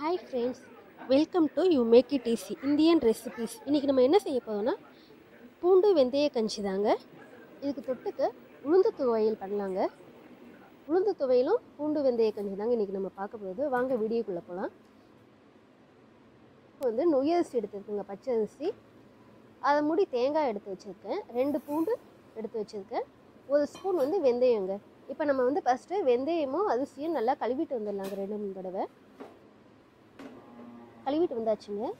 Hi friends welcome to you make it easy Indian recipes இன்றைக்கி நம்ம என்ன செய்ய போகிறோம்னா பூண்டு வெந்தய கஞ்சி தாங்க. இதுக்கு தொட்டுக்கு உளுந்து துவையல் பண்ணலாங்க. உளுந்து துவையலும் பூண்டு வெந்தய கஞ்சி தாங்க இன்றைக்கி நம்ம பார்க்க போகுது வாங்க வீடியோக்குள்ளே போகலாம் இப்போ வந்து நொய்யரிசி எடுத்துருக்குங்க பச்சை அரிசி. அதை மூடி தேங்காய் எடுத்து வச்சுருக்கேன். ரெண்டு பூண்டு எடுத்து வச்சுருக்கேன். ஒரு ஸ்பூன் வந்து வெந்தயங்க. இப்போ நம்ம வந்து ஃபஸ்ட்டு வெந்தயமும் அரிசியும் நல்லா கழுவிட்டு வந்துடலாங்க ரெண்டு மூணு தடவை. கழுவிட்டு வந்தாச்சுங்க.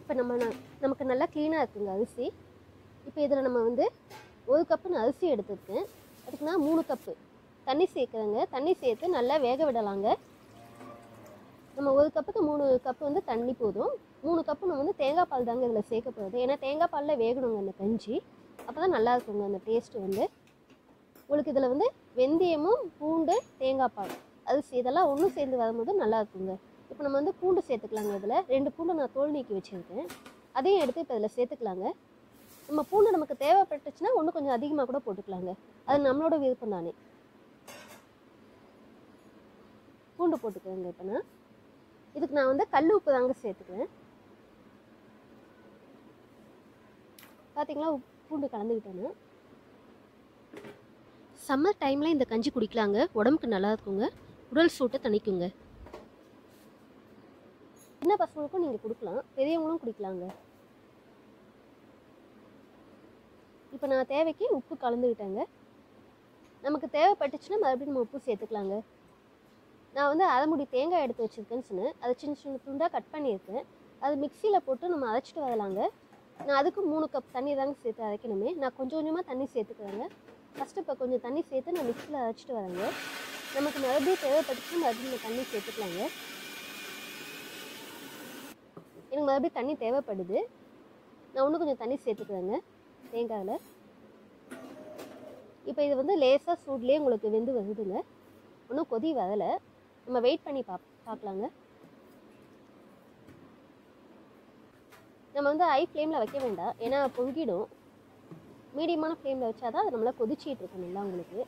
இப்போ நம்ம ந- நமக்கு நல்லா க்ளீனாக இருக்குங்க அரிசி. இப்போ இதில் நம்ம வந்து ஒரு கப்பு நான் அரிசி எடுத்துருக்கேன். அதுக்கு நான் மூணு கப்பு தண்ணி சேர்க்குறேங்க. தண்ணி சேர்த்து நல்லா வேக விடலாங்க. நம்ம ஒரு கப்புக்கு மூணு கப்பு வந்து தண்ணி போதும். மூணு கப்பு நம்ம வந்து தேங்காய் பால் தாங்க இதில் சேர்க்க போகிறது ஏன்னா தேங்காய் பாலில் வேகணுங்க அந்த கஞ்சி. அப்போ தான் நல்லா இருக்குங்க அந்த டேஸ்ட்டு வந்து. உங்களுக்கு இதில் வந்து வெந்தயமும் பூண்டு தேங்காய் பால் அரிசி இதெல்லாம் ஒன்றும் சேர்ந்து வரும்போது நல்லா இருக்குங்க. இப்போ நம்ம வந்து பூண்டு சேர்த்துக்கலாங்க இதில். ரெண்டு பூண்டு நான் தோல் நீக்கி வச்சுருக்கேன். அதையும் எடுத்து இப்போ இதில் சேர்த்துக்கலாங்க. நம்ம பூண்டு நமக்கு தேவைப்பட்டுச்சுன்னா ஒன்று கொஞ்சம் அதிகமாக கூட போட்டுக்கலாங்க. அது நம்மளோட விருப்பம் தானே. பூண்டு போட்டுக்கிறேங்க இப்போ நான். இதுக்கு நான் வந்து கல் உப்பு தாங்க சேர்த்துக்கிறேன். பார்த்தீங்களா பூண்டு கலந்துக்கிட்டேன்னு சம்மர் டைமில் இந்த கஞ்சி குடிக்கலாங்க. உடம்புக்கு நல்லா இருக்குங்க. உடல் சூட்டை தணிக்குங்க. சின்ன பசங்களுக்கும் நீங்கள் கொடுக்கலாம். பெரியவங்களும் குடிக்கலாங்க. இப்போ நான் தேவைக்கு உப்பு கலந்துக்கிட்டேங்க நமக்கு தேவைப்பட்டுச்சுன்னா மறுபடியும் நம்ம உப்பு சேர்த்துக்கலாங்க. நான் வந்து அரைமுடி தேங்காய் எடுத்து வச்சுருக்கேன்னு சொன்னேன். அதை சின்ன சின்ன துண்டாக கட் பண்ணியிருக்கேன். அது மிக்சியில் போட்டு நம்ம அரைச்சிட்டு வரலாங்க. நான் அதுக்கு மூணு கப் தண்ணி தாங்க சேர்த்து அரைக்கணுமே. நான் கொஞ்சம் கொஞ்சமாக தண்ணி சேர்த்துக்கிறேங்க. ஃபஸ்ட்டு இப்போ கொஞ்சம் தண்ணி சேர்த்து நான் மிக்சியில் அரைச்சிட்டு வரேங்க. நமக்கு மறுபடியும் தேவைப்பட்டுச்சுன்னா மறுபடியும் தண்ணி சேர்த்துக்கலாங்க. எனக்கு மறுபடியும் தண்ணி தேவைப்படுது. நான் இன்னும் கொஞ்சம் தண்ணி சேர்த்துக்கிறேங்க. தேங்காயில். இப்போ இது வந்து லேசாக சூட்லேயே உங்களுக்கு வெந்து வருதுங்க. ஒன்றும் கொதி வரலை. நம்ம வெயிட் பண்ணி பா பார்க்கலாங்க நம்ம வந்து ஹை ஃப்ளேமில் வைக்க வேண்டாம். ஏன்னா பொங்கிடும். மீடியமான ஃப்ளேமில் வச்சா தான் அது நம்மளால் கொதிச்சிட்டு இருக்கும் நல்லா உங்களுக்கு.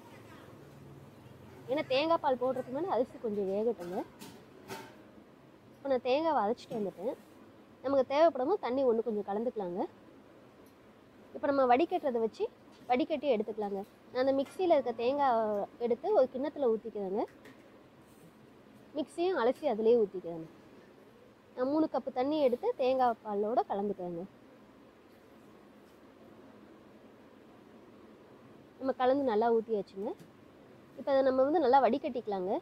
ஏன்னா தேங்காய் பால் போடுறதுக்கு மேலே அரிசி கொஞ்சம் வேகட்டுங்க. இப்போ நான் தேங்காவை அரைச்சிட்டு வந்துட்டேன். நமக்கு தேவைப்படும் தண்ணி ஒன்று கொஞ்சம் கலந்துக்கலாங்க. இப்போ நம்ம வடிகட்டுறதை வச்சு வடிகட்டி எடுத்துக்கலாங்க. நான் அந்த மிக்சியில் இருக்க தேங்காய் எடுத்து ஒரு கிண்ணத்தில் ஊற்றிக்கிறேங்க மிக்சியும் அலசி அதிலே ஊற்றிக்கிறேங்க நான் மூணு கப்பு தண்ணி எடுத்து தேங்காய் பாலோடு கலந்துக்கிறேங்க. நம்ம கலந்து நல்லா ஊற்றியாச்சுங்க இப்போ அதை நம்ம வந்து நல்லா வடிகட்டிக்கலாங்க.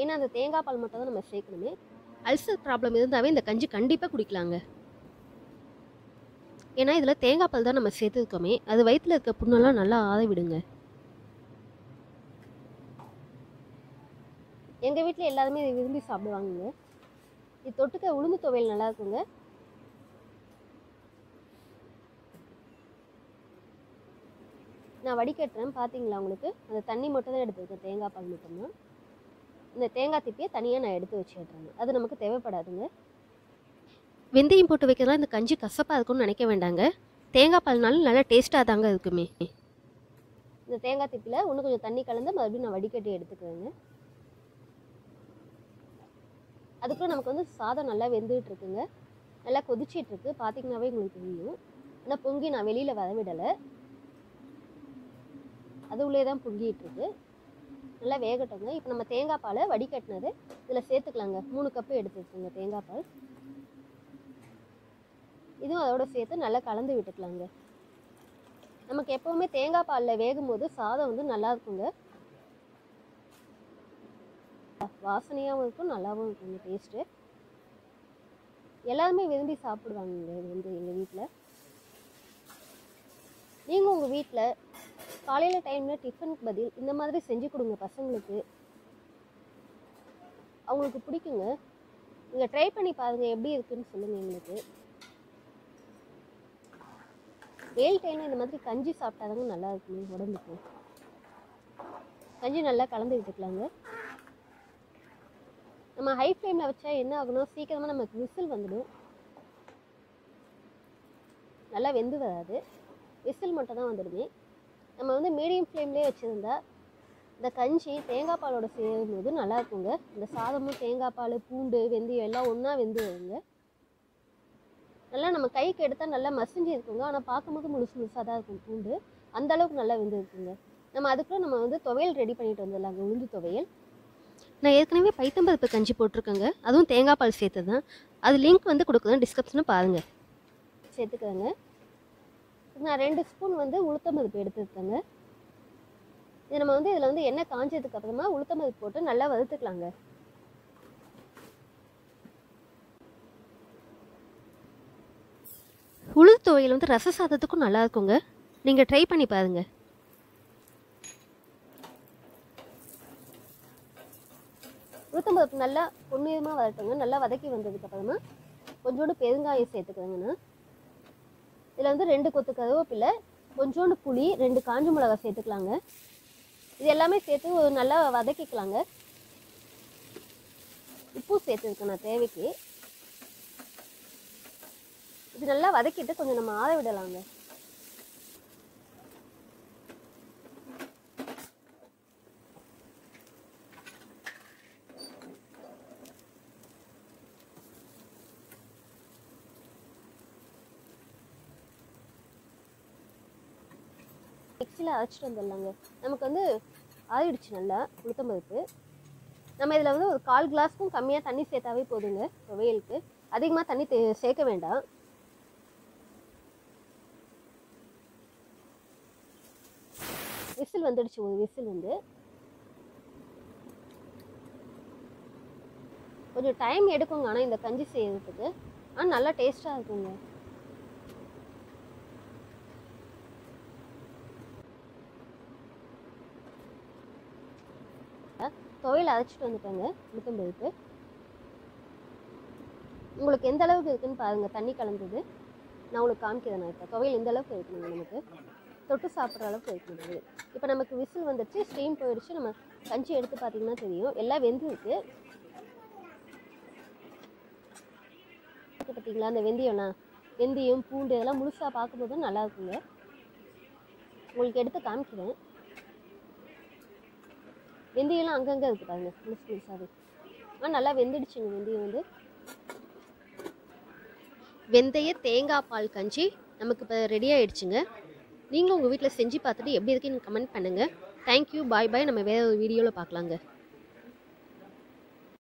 ஏன்னா அந்த தேங்காய் பால் மட்டும் தான் நம்ம சேர்க்கணுமே. அல்சர் ப்ராப்ளம் இருந்தாவே இந்த கஞ்சி கண்டிப்பாக குடிக்கலாங்க. ஏன்னா இதில் தேங்காய் பால் தான் நம்ம சேர்த்துருக்கோமே. அது வயிற்றில் இருக்க புண்ணெல்லாம் நல்லா ஆற விடுங்க. எங்கள் வீட்டில் எல்லாருமே இதை விரும்பி சாப்பிடுவாங்கங்க. இது தொட்டுக்க உளுந்து துவையல் நல்லா இருக்குங்க. நான் வடிகட்டுறேன் பார்த்தீங்களா உங்களுக்கு? அந்த தண்ணி மட்டும் தான் எடுத்துருக்கேன் தேங்காய் பால் மட்டும்தான். இந்த தேங்காய் திப்பியை தனியாக நான் எடுத்து வச்சிடுறேங்க அது நமக்கு தேவைப்படாதுங்க. வெந்தயம் போட்டு வைக்கிறதா இந்த கஞ்சி கசப்பாக இருக்கும்னு நினைக்க வேண்டாங்க. தேங்காய் பால்னாலும் நல்லா டேஸ்ட்டாக தாங்க இருக்குமே. இந்த தேங்காய் திப்பியில் இன்னும் கொஞ்சம் தண்ணி கலந்து மறுபடியும் நான் வடிகட்டி எடுத்துக்கிறேங்க அதுக்குள்ள நமக்கு வந்து சாதம் நல்லா வெந்துகிட்டு இருக்குங்க நல்லா கொதிச்சிட்டு இருக்கு பார்த்தீங்கன்னாவே உங்களுக்கு தெரியும். ஆனால் பொங்கி நான் வெளியில் வர விடலை அது உள்ளே தான் பொங்கிட்டு இருக்கு நல்லா வேகட்டோங்க. இப்போ நம்ம தேங்காய் பாலை வடிகட்டினது இதில் சேர்த்துக்கலாங்க. மூணு கப்பு எடுத்துருக்குங்க தேங்காய் பால். இதுவும் அதோட சேர்த்து நல்லா கலந்து விட்டுக்கலாங்க. நமக்கு எப்போவுமே தேங்காய் பாலில் வேகும் போது சாதம் வந்து நல்லா இருக்குங்க. வாசனையாகவும் இருக்கும் நல்லாவும் இருக்குங்க டேஸ்ட்டு எல்லாருமே விரும்பி சாப்பிடுவாங்க இது வந்து எங்கள் வீட்டில் நீங்கள் உங்கள் வீட்டில் காலையில் டைமில் டிஃபனுக்கு பதில் இந்த மாதிரி செஞ்சு கொடுங்க பசங்களுக்கு. அவங்களுக்கு பிடிக்குங்க. நீங்கள் ட்ரை பண்ணி பாருங்கள் எப்படி இருக்குன்னு சொல்லுங்கள் எங்களுக்கு. வெயில் டைமில் இந்த மாதிரி கஞ்சி சாப்பிட்டாதாங்க நல்லா இருக்குமே உடம்புக்கு. கஞ்சி நல்லா கலந்து விட்டுக்கலாங்க நம்ம ஹை ஃப்ளேமில் வச்சா என்ன ஆகணும் சீக்கிரமாக நமக்கு விசில் வந்துடும். நல்லா வெந்து வராது. விசில் மட்டும் தான் வந்துடுமே. நம்ம வந்து மீடியம் ஃப்ளேம்லேயே வச்சுருந்தா இந்த கஞ்சி தேங்காய் பாலோட சேரும்போது நல்லா இருக்குங்க. இந்த சாதமும் தேங்காய் பால் பூண்டு வெந்தயம் எல்லாம் ஒன்றா வெந்து வருங்க நல்லா நம்ம கைக்கு எடுத்தால் நல்லா மசிஞ்சு இருக்குங்க. ஆனால் பார்க்கும்போது முழுசு முழுசாக தான் இருக்கும் பூண்டு. அந்த அளவுக்கு நல்லா வெந்து இருக்குங்க நம்ம அதுக்குள்ள நம்ம வந்து துவையல் ரெடி பண்ணிட்டு வந்துடலாங்க. உளுந்து துவையல். நான் ஏற்கனவே பைத்தம்பருப்பு கஞ்சி போட்டிருக்கேங்க. அதுவும் தேங்காய் பால் சேர்த்து தான் அது லிங்க் வந்து கொடுக்குறேன். டிஸ்கிரிப்ஷனில் பாருங்கள் சேர்த்துக்கிறேங்க நான் ரெண்டு ஸ்பூன் வந்து உளுத்தம்பருப்பு எடுத்துருக்கேங்க இது நம்ம வந்து இதில் வந்து எண்ணெய் காஞ்சதுக்கு அப்புறமா உளுத்தம்பருப்பு போட்டு நல்லா வறுத்துக்கலாங்க உளுந்து துவையல் வந்து ரச சாதத்துக்கும் நல்லா இருக்குங்க. நீங்கள் ட்ரை பண்ணி பாருங்க. உளுத்தம்பருப்பு நல்லா பொன்னிறமாக வதக்குங்க. நல்லா வதக்கி வந்ததுக்கு அப்புறமா கொஞ்சோண்டு பெருங்காயம் சேர்த்துக்கிறேங்கண்ணா இதில் வந்து ரெண்டு கொத்து கருவேப்பிலை கொஞ்சோண்டு புளி ரெண்டு காஞ்ச மிளகா சேர்த்துக்கலாங்க. இது எல்லாமே சேர்த்து ஒரு நல்லா வதக்கிக்கலாங்க. உப்பு சேர்த்துருக்கேன் நான் தேவைக்கு. இது நல்லா வதக்கிட்டு கொஞ்சம் நம்ம ஆற விடலாங்க. மிக்சியில் அரைச்சிட்டு வந்துடலாங்க. நமக்கு வந்து ஆயிடுச்சு நல்லா உளுத்தம்பருப்பு நம்ம இதில் வந்து ஒரு கால் கிளாஸ்க்கும் கம்மியாக தண்ணி சேர்த்தாவே போதுங்க துவையலுக்கு அதிகமாக தண்ணி தே- சேர்க்க வேண்டாம். விசில் வந்துடுச்சு ஒரு விசில் வந்து. கொஞ்சம் டைம் எடுக்குங்க ஆனால் இந்த கஞ்சி செய்யறதுக்கு. ஆனால் நல்லா டேஸ்ட்டாக இருக்குங்க. துவையல் அரைச்சிட்டு வந்துட்டேங்க முத்தம்பருப்பு உங்களுக்கு எந்த அளவுக்கு இருக்குன்னு பாருங்கள் தண்ணி கலந்தது. நான் உங்களுக்கு காமிக்கிறேன் நான் இப்போ. துவையில் எந்த அளவுக்கு இருக்கணுங்க நமக்கு. தொட்டு சாப்பிட்ற அளவுக்கு இருக்கணும் இப்போ நமக்கு விசில் வந்துடுச்சு ஸ்டீம் போயிடுச்சு நம்ம கஞ்சி எடுத்து பார்த்தீங்கன்னா தெரியும். எல்லாம் வெந்திருக்கு. பார்த்தீங்களா அந்த வெந்தயம்னா? வெந்தயம் பூண்டு இதெல்லாம் முழுசாக பார்க்கும்போது நல்லா இருக்குங்க. உங்களுக்கு எடுத்து காமிக்கிறேன். வெந்தயம்லாம் அங்கங்கே இருக்குது பாருங்க. மிஸ் முழுசாவே ஆ நல்லா வெந்துடுச்சுங்க வெந்தயம் வந்து. வெந்தய தேங்காய் பால் கஞ்சி நமக்கு இப்போ ரெடி ஆகிடுச்சுங்க நீங்களும் உங்கள் வீட்டில் செஞ்சு பார்த்துட்டு எப்படி இருக்குன்னு கமெண்ட் பண்ணுங்கள் தேங்க்யூ பாய் பாய் நம்ம வேறு ஒரு வீடியோவில் பார்க்கலாங்க.